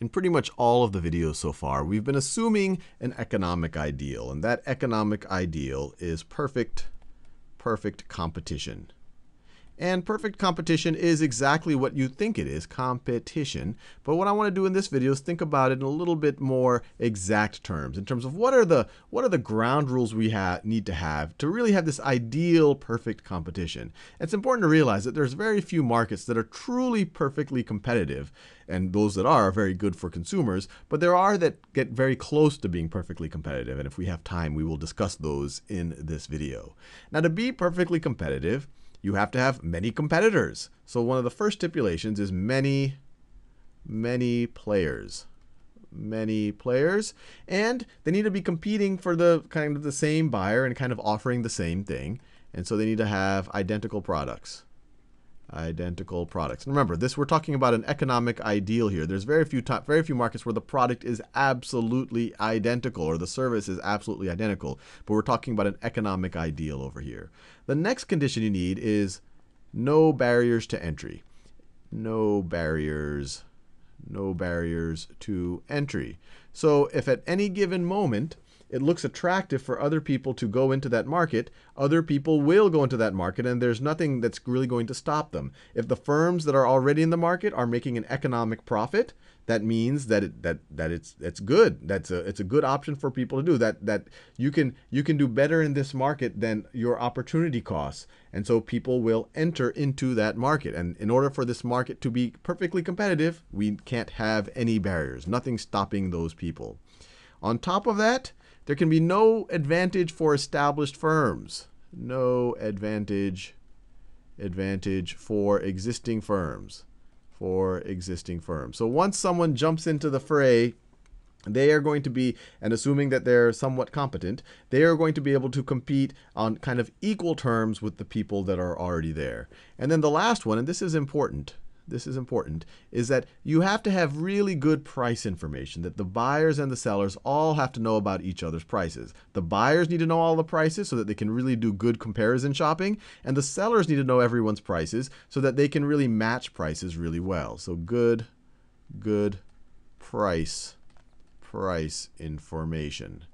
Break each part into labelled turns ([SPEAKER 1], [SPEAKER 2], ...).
[SPEAKER 1] in pretty much all of the videos so far, we've been assuming an economic ideal. And that economic ideal is perfect, perfect competition. And perfect competition is exactly what you think it is, competition. But what I want to do in this video is think about it in a little bit more exact terms, in terms of what are the, what are the ground rules we need to have to really have this ideal perfect competition. It's important to realize that there's very few markets that are truly perfectly competitive, and those that are are very good for consumers, but there are that get very close to being perfectly competitive, and if we have time, we will discuss those in this video. Now, to be perfectly competitive, you have to have many competitors. So one of the first stipulations is many, many players. Many players. And they need to be competing for the kind of the same buyer and kind of offering the same thing. And so they need to have identical products identical products. And remember, this we're talking about an economic ideal here. There's very few top, very few markets where the product is absolutely identical or the service is absolutely identical, but we're talking about an economic ideal over here. The next condition you need is no barriers to entry. No barriers, no barriers to entry. So if at any given moment it looks attractive for other people to go into that market, other people will go into that market, and there's nothing that's really going to stop them. If the firms that are already in the market are making an economic profit, that means that it, that that it's it's good. That's a it's a good option for people to do. That that you can you can do better in this market than your opportunity costs, and so people will enter into that market. And in order for this market to be perfectly competitive, we can't have any barriers. Nothing stopping those people. On top of that, there can be no advantage for established firms. No advantage advantage for existing firms. For existing firms. So once someone jumps into the fray, they are going to be, and assuming that they're somewhat competent, they are going to be able to compete on kind of equal terms with the people that are already there. And then the last one, and this is important, this is important, is that you have to have really good price information, that the buyers and the sellers all have to know about each other's prices. The buyers need to know all the prices so that they can really do good comparison shopping, and the sellers need to know everyone's prices so that they can really match prices really well. So good, good price, price information.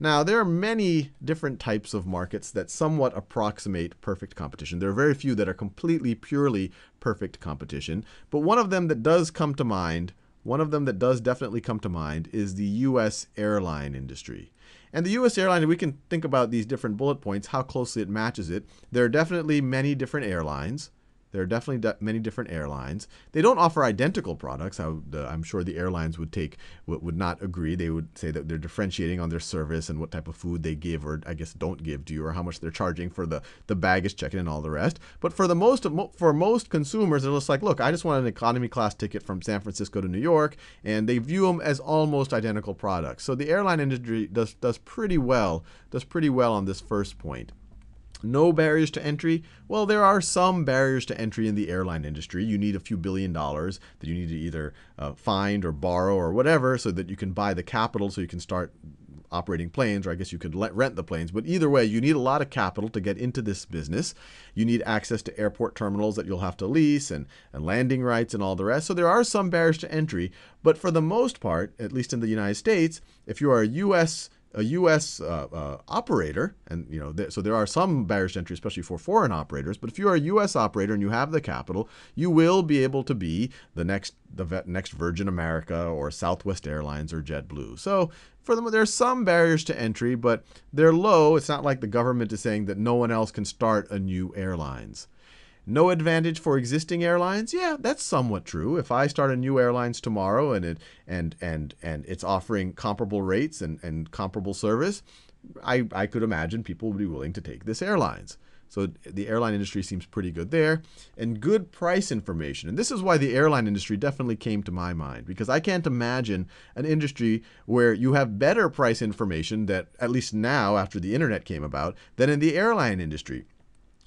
[SPEAKER 1] Now, there are many different types of markets that somewhat approximate perfect competition. There are very few that are completely, purely perfect competition. But one of them that does come to mind, one of them that does definitely come to mind, is the U.S. airline industry. And the U.S. airline, we can think about these different bullet points, how closely it matches it. There are definitely many different airlines. There are definitely many different airlines. They don't offer identical products. I am sure the airlines would take would not agree. They would say that they're differentiating on their service and what type of food they give, or I guess don't give to you, or how much they're charging for the the baggage check-in and all the rest. But for the most for most consumers, they're just like, look, I just want an economy class ticket from San Francisco to New York, and they view them as almost identical products. So the airline industry does does pretty well does pretty well on this first point. No barriers to entry? Well, there are some barriers to entry in the airline industry. You need a few billion dollars that you need to either uh, find or borrow or whatever so that you can buy the capital so you can start operating planes, or I guess you could let, rent the planes. But either way, you need a lot of capital to get into this business. You need access to airport terminals that you'll have to lease and, and landing rights and all the rest. So there are some barriers to entry. But for the most part, at least in the United States, if you are a U.S a U.S. Uh, uh, operator, and you know, th so there are some barriers to entry, especially for foreign operators. But if you are a U.S. operator and you have the capital, you will be able to be the next the next Virgin America or Southwest Airlines or JetBlue. So for them, there's some barriers to entry, but they're low. It's not like the government is saying that no one else can start a new airlines. No advantage for existing airlines? Yeah, that's somewhat true. If I start a new airlines tomorrow and it and and and it's offering comparable rates and, and comparable service, I, I could imagine people would be willing to take this airlines. So the airline industry seems pretty good there. And good price information. And this is why the airline industry definitely came to my mind, because I can't imagine an industry where you have better price information that, at least now after the internet came about, than in the airline industry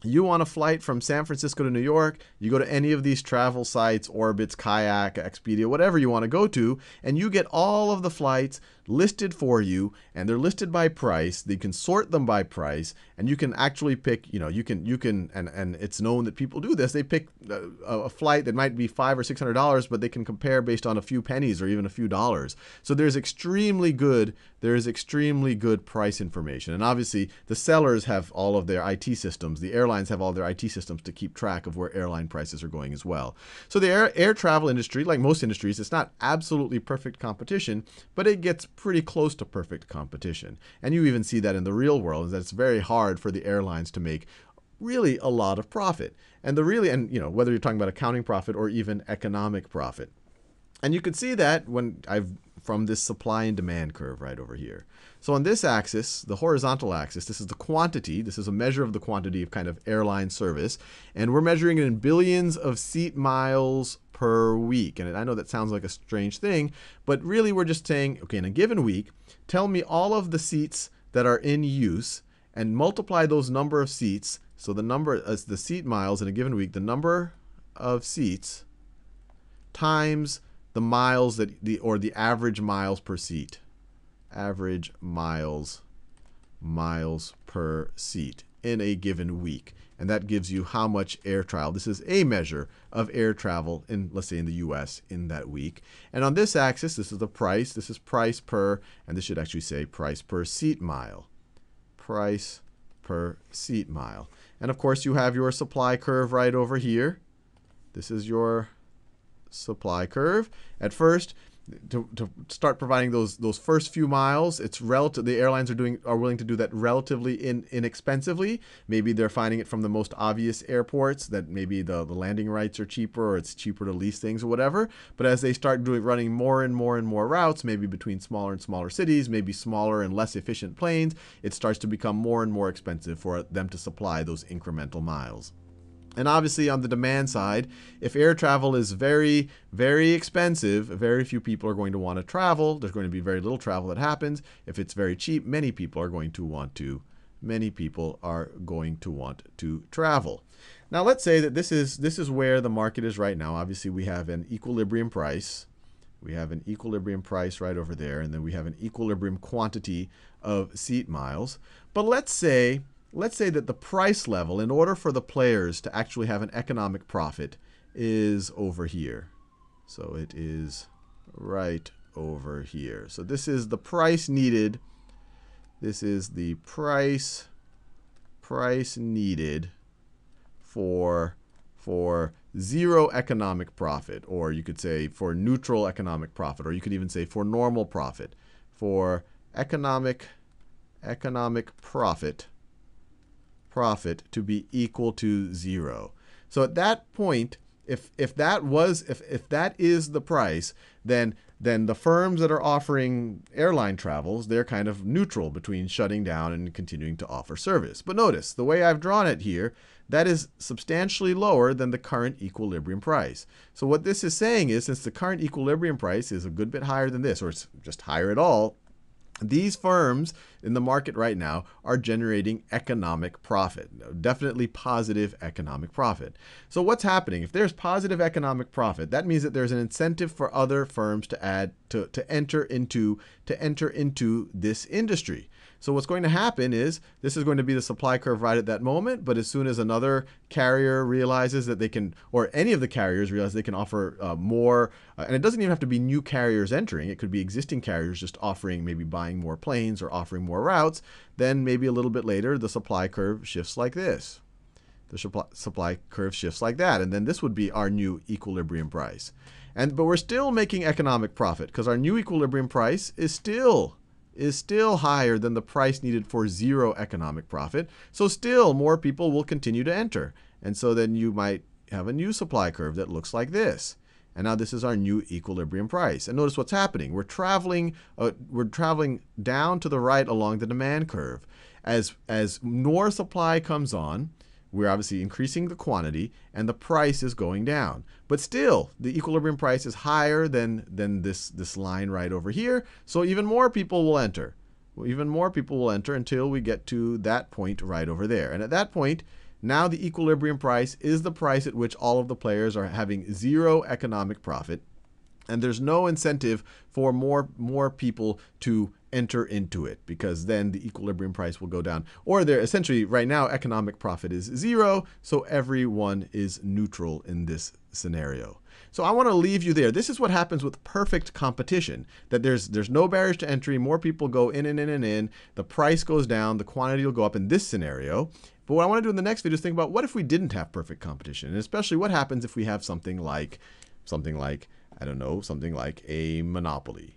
[SPEAKER 1] you want a flight from San Francisco to New York, you go to any of these travel sites, Orbitz, Kayak, Expedia, whatever you want to go to, and you get all of the flights listed for you and they're listed by price. They can sort them by price and you can actually pick, you know, you can, you can, and, and it's known that people do this. They pick uh, a, a flight that might be five or six hundred dollars, but they can compare based on a few pennies or even a few dollars. So there's extremely good, there is extremely good price information. And obviously the sellers have all of their IT systems. The airlines have all their IT systems to keep track of where airline prices are going as well. So the air, air travel industry, like most industries, it's not absolutely perfect competition, but it gets pretty close to perfect competition. And you even see that in the real world, is that it's very hard for the airlines to make really a lot of profit. And the really, and you know, whether you're talking about accounting profit or even economic profit. And you can see that when I've from this supply and demand curve right over here. So on this axis, the horizontal axis, this is the quantity. This is a measure of the quantity of kind of airline service. And we're measuring it in billions of seat miles per week. And I know that sounds like a strange thing, but really we're just saying, okay, in a given week, tell me all of the seats that are in use and multiply those number of seats. So the number as the seat miles in a given week, the number of seats times the miles that the or the average miles per seat. Average miles miles per seat in a given week. And that gives you how much air travel. This is a measure of air travel in, let's say, in the US in that week. And on this axis, this is the price. This is price per, and this should actually say price per seat mile. Price per seat mile. And of course, you have your supply curve right over here. This is your supply curve. At first, to, to start providing those those first few miles, it's relative. The airlines are doing are willing to do that relatively in, inexpensively. Maybe they're finding it from the most obvious airports that maybe the, the landing rights are cheaper or it's cheaper to lease things or whatever. But as they start doing running more and more and more routes, maybe between smaller and smaller cities, maybe smaller and less efficient planes, it starts to become more and more expensive for them to supply those incremental miles. And obviously, on the demand side, if air travel is very, very expensive, very few people are going to want to travel. There's going to be very little travel that happens. If it's very cheap, many people are going to want to. Many people are going to want to travel. Now, let's say that this is this is where the market is right now. Obviously, we have an equilibrium price. We have an equilibrium price right over there, and then we have an equilibrium quantity of seat miles. But let's say let's say that the price level, in order for the players to actually have an economic profit, is over here. So it is right over here. So this is the price needed. This is the price price needed for for zero economic profit or you could say for neutral economic profit or you could even say for normal profit for economic economic profit profit to be equal to zero. So at that point, if if that was if if that is the price, then then the firms that are offering airline travels, they're kind of neutral between shutting down and continuing to offer service. But notice, the way I've drawn it here, that is substantially lower than the current equilibrium price. So what this is saying is since the current equilibrium price is a good bit higher than this, or it's just higher at all, these firms in the market right now are generating economic profit, definitely positive economic profit. So what's happening? If there's positive economic profit, that means that there's an incentive for other firms to add to, to enter into to enter into this industry. So what's going to happen is this is going to be the supply curve right at that moment, but as soon as another carrier realizes that they can, or any of the carriers realize they can offer uh, more, uh, and it doesn't even have to be new carriers entering, it could be existing carriers just offering, maybe buying more planes or offering more routes, then maybe a little bit later the supply curve shifts like this. The supply curve shifts like that, and then this would be our new equilibrium price. And, but we're still making economic profit because our new equilibrium price is still is still higher than the price needed for zero economic profit. So still more people will continue to enter. And so then you might have a new supply curve that looks like this. And now this is our new equilibrium price. And notice what's happening. We're traveling, uh, we're traveling down to the right along the demand curve. As, as more supply comes on, we're obviously increasing the quantity and the price is going down. But still, the equilibrium price is higher than, than this, this line right over here. So even more people will enter. Even more people will enter until we get to that point right over there. And at that point, now the equilibrium price is the price at which all of the players are having zero economic profit. and there's no incentive for more more people to enter into it because then the equilibrium price will go down or they're essentially right now economic profit is zero so everyone is neutral in this scenario so I want to leave you there. This is what happens with perfect competition. That there's there's no barriers to entry. More people go in and in and in. The price goes down. The quantity will go up in this scenario. But what I want to do in the next video is think about what if we didn't have perfect competition, and especially what happens if we have something like something like I don't know, something like a monopoly.